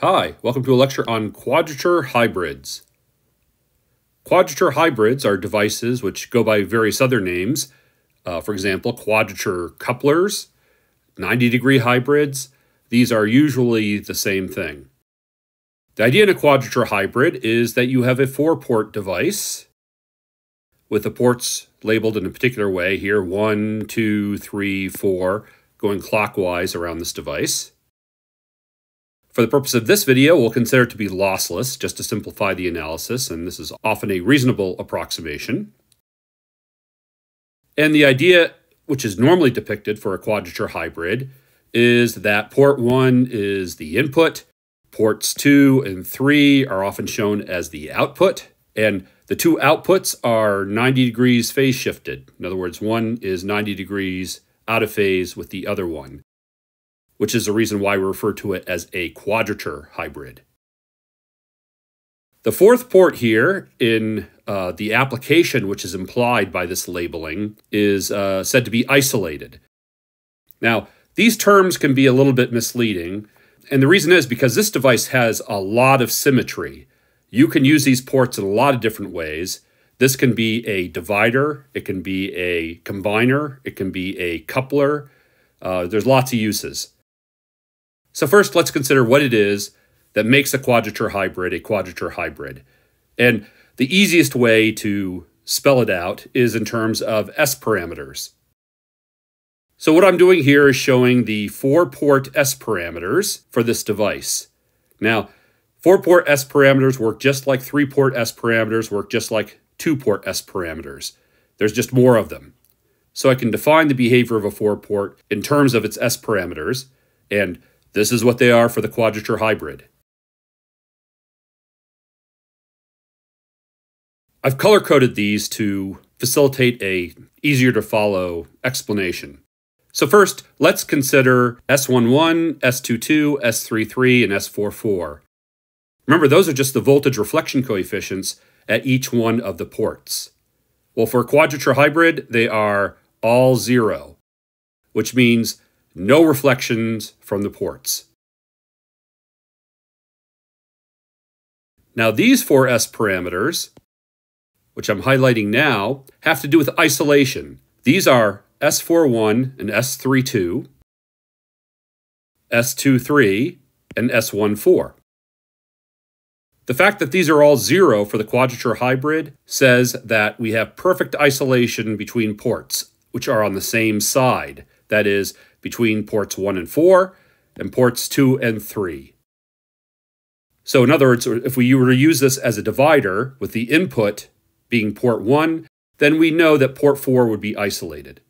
Hi, welcome to a lecture on quadrature hybrids. Quadrature hybrids are devices which go by various other names. Uh, for example, quadrature couplers, 90 degree hybrids. These are usually the same thing. The idea in a quadrature hybrid is that you have a four port device with the ports labeled in a particular way here one, two, three, four, going clockwise around this device. For the purpose of this video, we'll consider it to be lossless, just to simplify the analysis, and this is often a reasonable approximation. And the idea, which is normally depicted for a quadrature hybrid, is that port 1 is the input, ports 2 and 3 are often shown as the output, and the two outputs are 90 degrees phase shifted. In other words, one is 90 degrees out of phase with the other one which is the reason why we refer to it as a quadrature hybrid. The fourth port here in uh, the application, which is implied by this labeling, is uh, said to be isolated. Now, these terms can be a little bit misleading, and the reason is because this device has a lot of symmetry. You can use these ports in a lot of different ways. This can be a divider, it can be a combiner, it can be a coupler. Uh, there's lots of uses. So first, let's consider what it is that makes a quadrature hybrid a quadrature hybrid. And the easiest way to spell it out is in terms of S parameters. So what I'm doing here is showing the four-port S parameters for this device. Now, four-port S parameters work just like three-port S parameters work just like two-port S parameters. There's just more of them. So I can define the behavior of a four-port in terms of its S parameters, and this is what they are for the quadrature hybrid. I've color-coded these to facilitate a easier to follow explanation. So first, let's consider S11, S22, S33, and S44. Remember, those are just the voltage reflection coefficients at each one of the ports. Well, for a quadrature hybrid, they are all zero, which means no reflections from the ports. Now these four S parameters, which I'm highlighting now, have to do with isolation. These are S41 and S32, S23, and S14. The fact that these are all zero for the quadrature hybrid says that we have perfect isolation between ports, which are on the same side. That is, between ports 1 and 4 and ports 2 and 3. So in other words, if we were to use this as a divider with the input being port 1, then we know that port 4 would be isolated.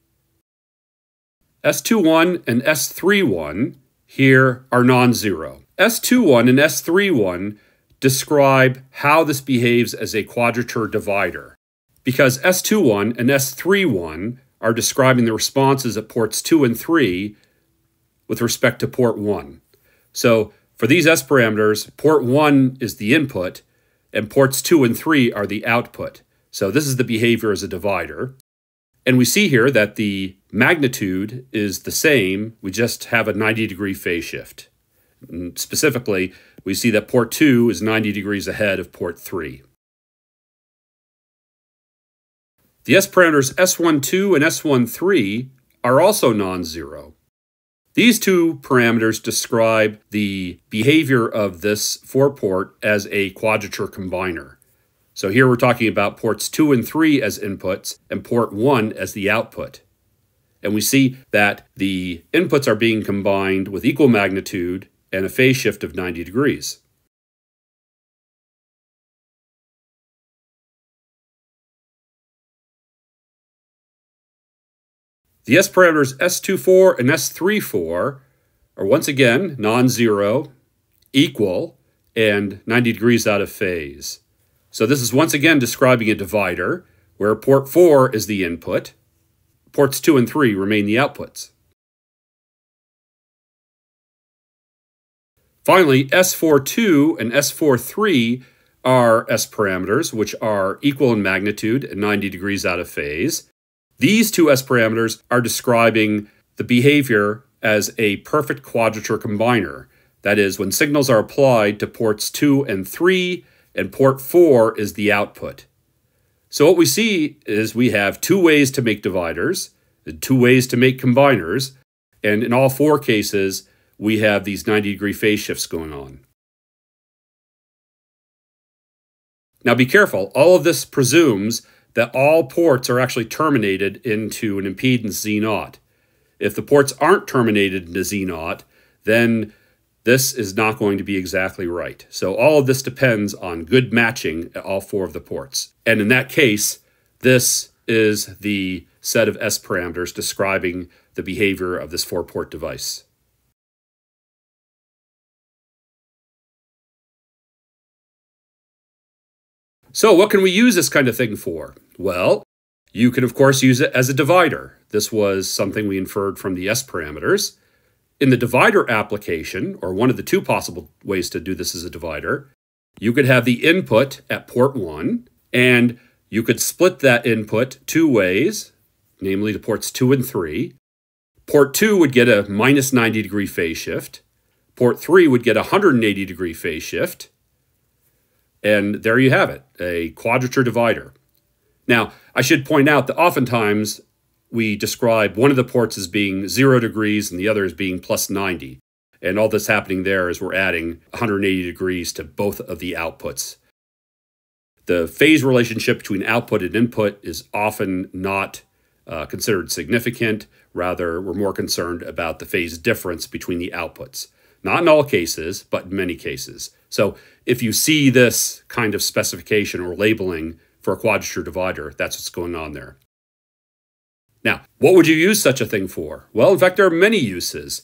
S21 and S31 here are non-zero. S21 and S31 describe how this behaves as a quadrature divider because S21 and S31 are describing the responses at ports 2 and 3 with respect to port 1. So for these S parameters, port 1 is the input, and ports 2 and 3 are the output. So this is the behavior as a divider. And we see here that the magnitude is the same, we just have a 90 degree phase shift. And specifically, we see that port 2 is 90 degrees ahead of port 3. The S parameters S12 and S13 are also non-zero. These two parameters describe the behavior of this four-port as a quadrature combiner. So here we're talking about ports 2 and 3 as inputs and port 1 as the output. And we see that the inputs are being combined with equal magnitude and a phase shift of 90 degrees. The S parameters S24 and S34 are once again non-zero, equal, and 90 degrees out of phase. So this is once again describing a divider where port 4 is the input, ports 2 and 3 remain the outputs. Finally, S42 and S43 are S parameters, which are equal in magnitude and 90 degrees out of phase. These two S parameters are describing the behavior as a perfect quadrature combiner. That is, when signals are applied to ports 2 and 3, and port 4 is the output. So what we see is we have two ways to make dividers, two ways to make combiners, and in all four cases, we have these 90 degree phase shifts going on. Now be careful, all of this presumes that all ports are actually terminated into an impedance Z naught. If the ports aren't terminated into Z naught, then this is not going to be exactly right. So all of this depends on good matching at all four of the ports. And in that case, this is the set of S parameters describing the behavior of this four-port device. So what can we use this kind of thing for? Well, you can of course use it as a divider. This was something we inferred from the S parameters. In the divider application, or one of the two possible ways to do this as a divider, you could have the input at port 1, and you could split that input two ways, namely to ports 2 and 3. Port 2 would get a minus 90 degree phase shift. Port 3 would get a 180 degree phase shift. And there you have it, a quadrature divider. Now, I should point out that oftentimes we describe one of the ports as being 0 degrees and the other as being plus 90. And all that's happening there is we're adding 180 degrees to both of the outputs. The phase relationship between output and input is often not uh, considered significant. Rather, we're more concerned about the phase difference between the outputs. Not in all cases, but in many cases. So if you see this kind of specification or labeling for a quadrature divider, that's what's going on there. Now, what would you use such a thing for? Well, in fact, there are many uses.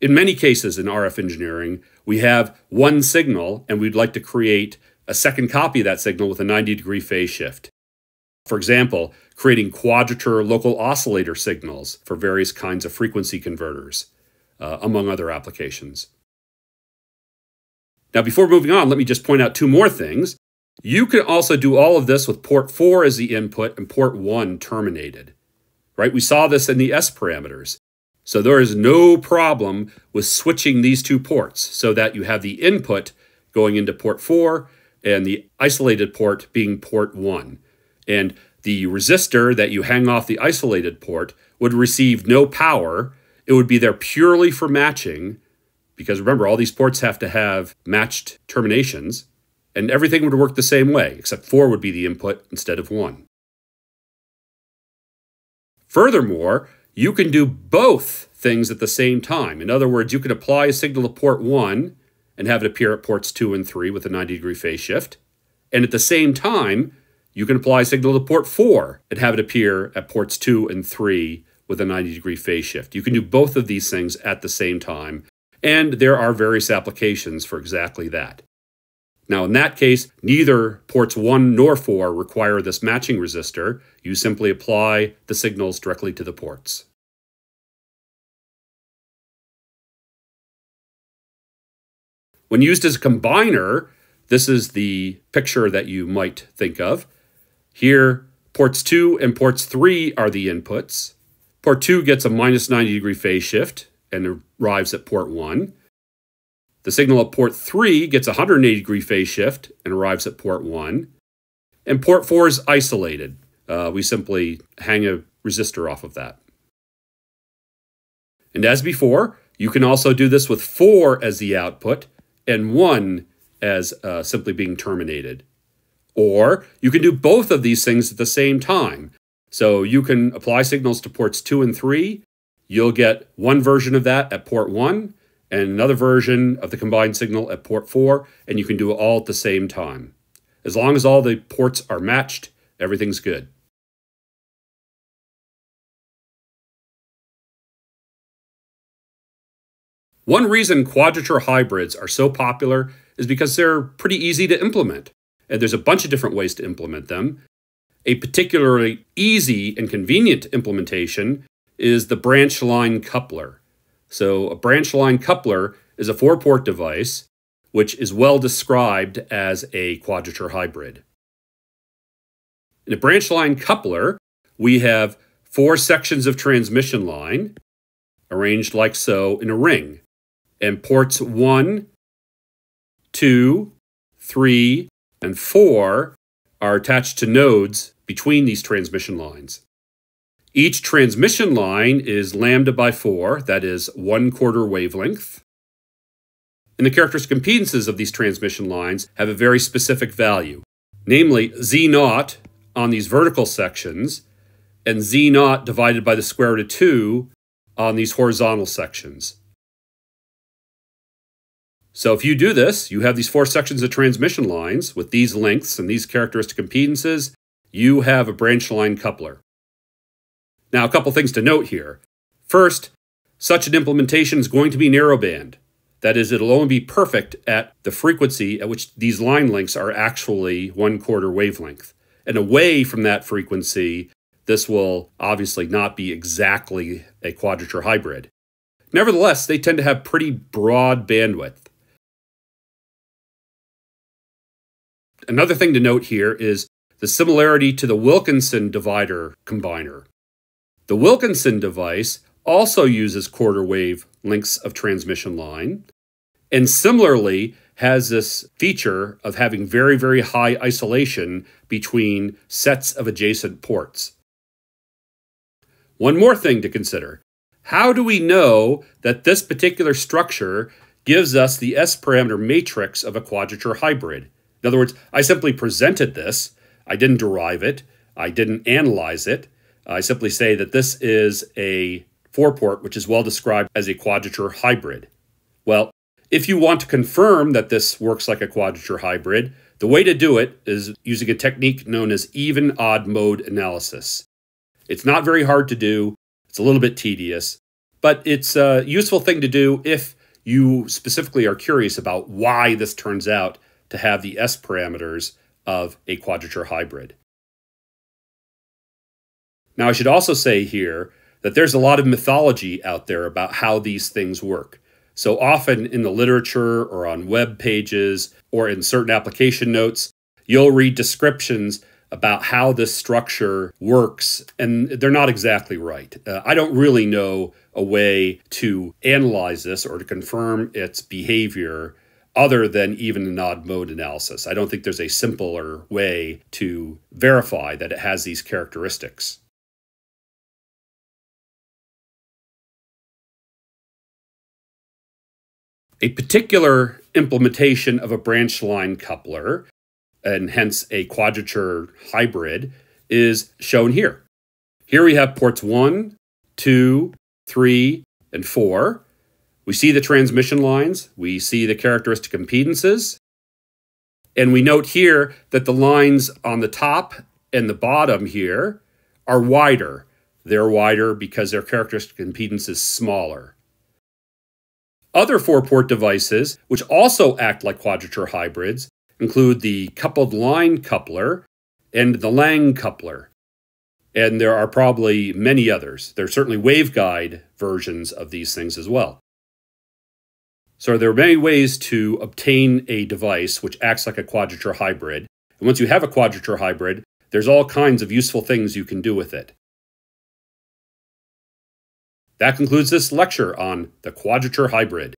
In many cases in RF engineering, we have one signal and we'd like to create a second copy of that signal with a 90 degree phase shift. For example, creating quadrature local oscillator signals for various kinds of frequency converters, uh, among other applications. Now, before moving on, let me just point out two more things. You can also do all of this with port 4 as the input and port 1 terminated. Right? We saw this in the S parameters. So there is no problem with switching these two ports so that you have the input going into port 4 and the isolated port being port 1. And the resistor that you hang off the isolated port would receive no power. It would be there purely for matching, because remember, all these ports have to have matched terminations, and everything would work the same way, except 4 would be the input instead of 1. Furthermore, you can do both things at the same time. In other words, you can apply a signal to port 1 and have it appear at ports 2 and 3 with a 90 degree phase shift. And at the same time, you can apply a signal to port 4 and have it appear at ports 2 and 3 with a 90 degree phase shift. You can do both of these things at the same time, and there are various applications for exactly that. Now, in that case, neither ports 1 nor 4 require this matching resistor. You simply apply the signals directly to the ports. When used as a combiner, this is the picture that you might think of. Here, ports 2 and ports 3 are the inputs. Port 2 gets a minus 90 degree phase shift and arrives at port 1. The signal at port 3 gets a 180 degree phase shift and arrives at port 1. And port 4 is isolated. Uh, we simply hang a resistor off of that. And as before, you can also do this with 4 as the output and 1 as uh, simply being terminated. Or you can do both of these things at the same time. So you can apply signals to ports 2 and 3. You'll get one version of that at port 1 and another version of the combined signal at port 4, and you can do it all at the same time. As long as all the ports are matched, everything's good. One reason quadrature hybrids are so popular is because they're pretty easy to implement. And there's a bunch of different ways to implement them. A particularly easy and convenient implementation is the branch line coupler. So, a branch line coupler is a four port device which is well described as a quadrature hybrid. In a branch line coupler, we have four sections of transmission line arranged like so in a ring. and ports 1, 2, 3, and 4 are attached to nodes between these transmission lines. Each transmission line is lambda by 4, that is 1 quarter wavelength. And the characteristic impedances of these transmission lines have a very specific value, namely Z naught on these vertical sections and Z naught divided by the square root of 2 on these horizontal sections. So if you do this, you have these four sections of transmission lines with these lengths and these characteristic impedances, you have a branch line coupler. Now, a couple things to note here. First, such an implementation is going to be narrowband. That is, it'll only be perfect at the frequency at which these line lengths are actually one quarter wavelength. And away from that frequency, this will obviously not be exactly a quadrature hybrid. Nevertheless, they tend to have pretty broad bandwidth. Another thing to note here is the similarity to the Wilkinson divider combiner. The Wilkinson device also uses quarter wave lengths of transmission line, and similarly has this feature of having very, very high isolation between sets of adjacent ports. One more thing to consider. How do we know that this particular structure gives us the S parameter matrix of a quadrature hybrid? In other words, I simply presented this. I didn't derive it. I didn't analyze it. I simply say that this is a four port which is well described as a quadrature hybrid. Well, if you want to confirm that this works like a quadrature hybrid, the way to do it is using a technique known as even odd mode analysis. It's not very hard to do, it's a little bit tedious, but it's a useful thing to do if you specifically are curious about why this turns out to have the S parameters of a quadrature hybrid. Now, I should also say here that there's a lot of mythology out there about how these things work. So often in the literature or on web pages or in certain application notes, you'll read descriptions about how this structure works, and they're not exactly right. Uh, I don't really know a way to analyze this or to confirm its behavior other than even an odd mode analysis. I don't think there's a simpler way to verify that it has these characteristics. A particular implementation of a branch line coupler, and hence a quadrature hybrid, is shown here. Here we have ports 1, 2, 3, and 4. We see the transmission lines, we see the characteristic impedances, and we note here that the lines on the top and the bottom here are wider. They're wider because their characteristic impedance is smaller. Other four port devices, which also act like quadrature hybrids, include the coupled line coupler and the Lange coupler. And there are probably many others. There are certainly waveguide versions of these things as well. So there are many ways to obtain a device which acts like a quadrature hybrid. And once you have a quadrature hybrid, there's all kinds of useful things you can do with it. That concludes this lecture on the quadrature hybrid.